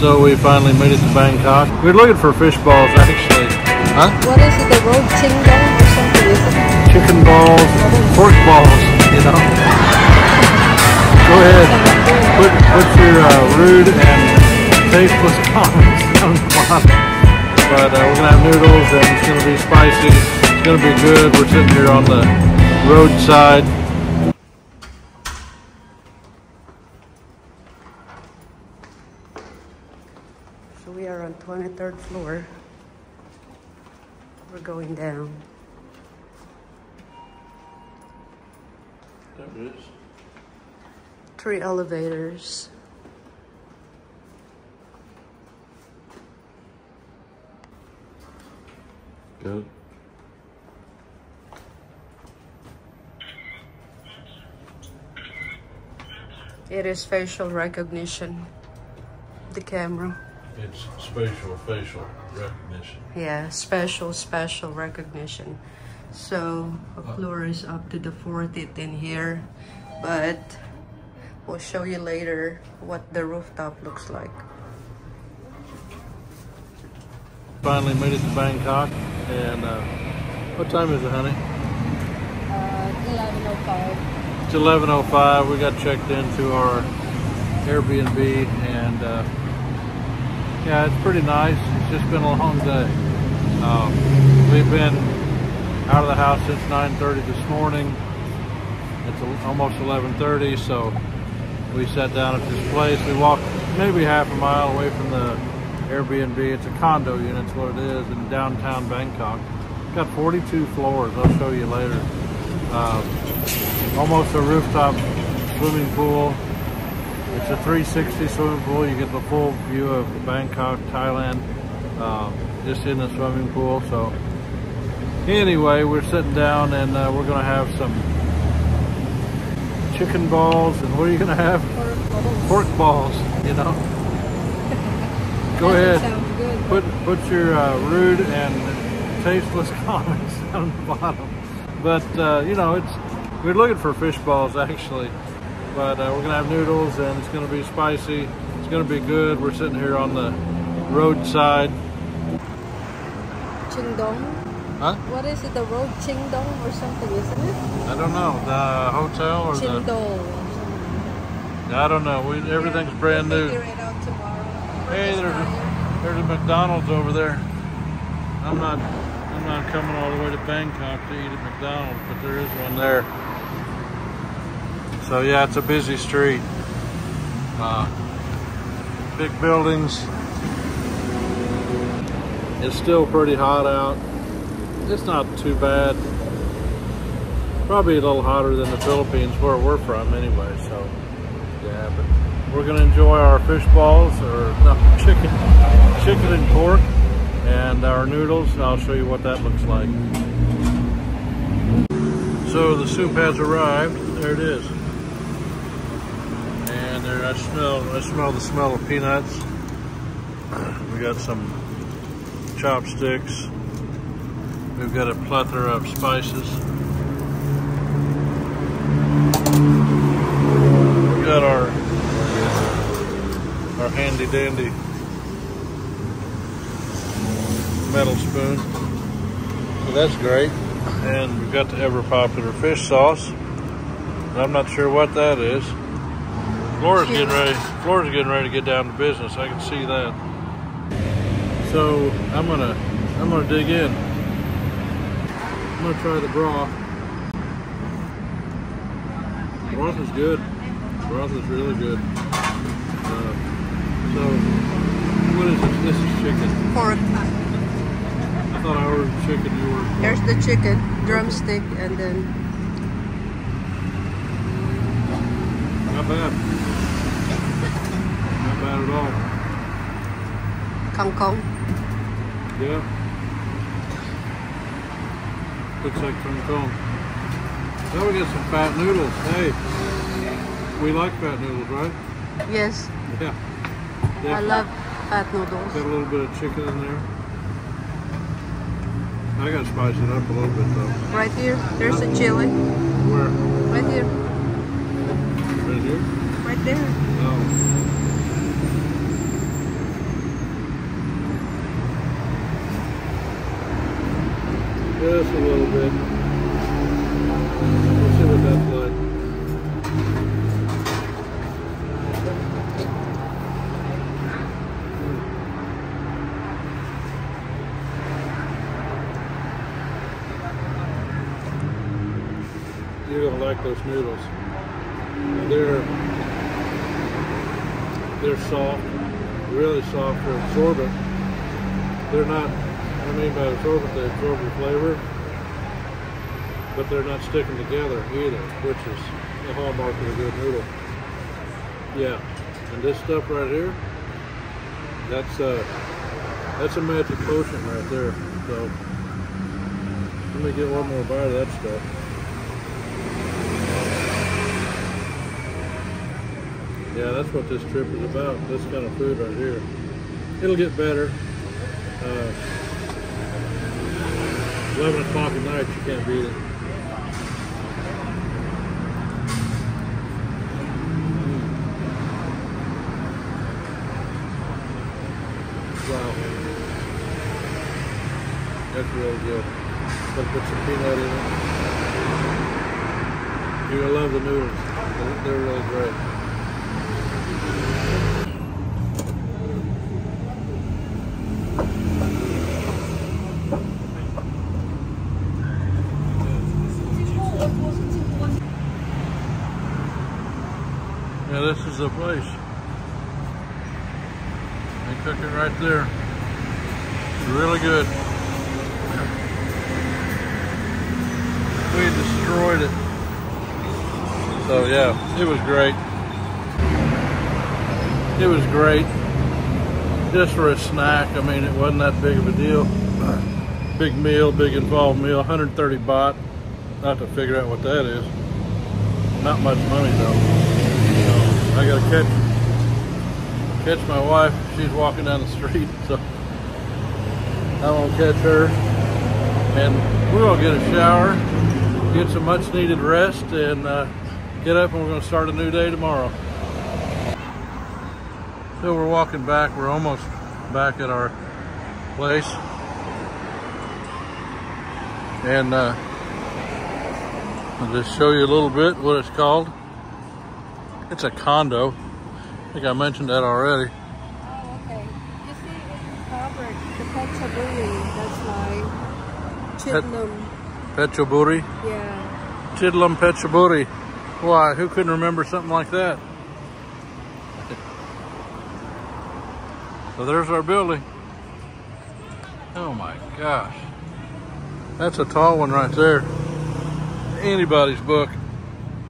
So we finally made it to Bangkok. We are looking for fish balls actually. Huh? What is it? The road chingdong or something, isn't it? Chicken balls, pork balls, you know. Go ahead. Put put your uh, rude and tasteless comments down the bottom. But uh, we're gonna have noodles and it's gonna be spicy. It's gonna be good. We're sitting here on the roadside. So we are on 23rd floor. We're going down. There it is. Three elevators. Good. It is facial recognition. The camera. It's spatial facial recognition. Yeah, special, special recognition. So, the floor is up to the 40th in here, but we'll show you later what the rooftop looks like. Finally made it to Bangkok, and uh, what time is it, honey? Uh, 11.05. It's 11:05. We got checked into our Airbnb, and uh, yeah, it's pretty nice. It's just been a long day. Um, we've been out of the house since 9:30 this morning. It's almost 11:30, so we sat down at this place. We walked maybe half a mile away from the Airbnb. It's a condo unit, it's what it is, in downtown Bangkok. It's got 42 floors. I'll show you later. Um, almost a rooftop swimming pool. It's a 360 swimming pool. You get the full view of Bangkok, Thailand, um, just in the swimming pool. So anyway, we're sitting down and uh, we're gonna have some chicken balls. And what are you gonna have? Pork balls. You know. Go ahead. Good. Put put your uh, rude and tasteless comments down the bottom. But uh, you know, it's we're looking for fish balls actually. But uh, we're gonna have noodles and it's gonna be spicy. It's gonna be good. We're sitting here on the roadside. Chingdong? Huh? What is it? The road Chingdong or something, isn't it? I don't know. The hotel or the Chindol. I don't know. We, everything's brand We'll new. Figure it out tomorrow. Hey, there's a, there's a McDonald's over there. I'm not I'm not coming all the way to Bangkok to eat at McDonald's, but there is one there. So yeah, it's a busy street. Uh, big buildings. It's still pretty hot out. It's not too bad. Probably a little hotter than the Philippines where we're from anyway, so yeah, but we're gonna enjoy our fish balls or no chicken chicken and pork and our noodles. And I'll show you what that looks like. So the soup has arrived. There it is. I smell I smell the smell of peanuts. We got some chopsticks. We've got a plethora of spices. We got our our handy dandy metal spoon. So that's great. And we've got the ever popular fish sauce. I'm not sure what that is. Flora's getting ready. Flora's getting ready to get down to business. I can see that. So I'm gonna I'm gonna dig in. I'm gonna try the broth. Broth is good. Broth is really good. Uh, so what is this? This is chicken. Pork. I thought I ordered chicken. You ordered pork. Here's the chicken, drumstick, and then Not bad. Bad at all. kangkong. Yeah. Looks like Kung Kong. Now we got some fat noodles. Hey, we like fat noodles, right? Yes, Yeah. I love fat noodles. Got a little bit of chicken in there. I gotta spice it up a little bit though. Right here, there's a chili. Where? Right here, Right here? right there. Oh. This a little bit. We'll see what that's like. Hmm. You're gonna like those noodles. They're they're soft, really soft. They're absorbent. They're not. I mean by absorbent, they absorb your flavor, but they're not sticking together either, which is the hallmark of a good noodle. Yeah, and this stuff right here, that's uh, that's a magic potion right there. So let me get one more bite of that stuff. Yeah, that's what this trip is about. This kind of food right here. It'll get better. Uh, 11 o'clock at night, you can't beat it. Hmm. Wow. That's really good. Gotta put some peanut in it. You're gonna love the noodles. They're, they're really great. Yeah, this is the place. They cook it right there. It's really good. We destroyed it. So yeah, it was great. It was great. Just for a snack, I mean, it wasn't that big of a deal. Big meal, big involved meal, 130 baht. Not to figure out what that is. Not much money though. I gotta catch catch my wife. She's walking down the street, so I won't catch her. And we're gonna get a shower, get some much needed rest, and uh, get up and we're gonna start a new day tomorrow. So we're walking back. We're almost back at our place. And uh, I'll just show you a little bit what it's called. It's a condo. I think I mentioned that already. Oh, okay. You see, it's covered. The Pechaburi, that's like Chidlam. Pechaburi. Yeah. Chidlam Pechaburi. Why? Who couldn't remember something like that? So there's our building. Oh my gosh. That's a tall one right there. Anybody's book.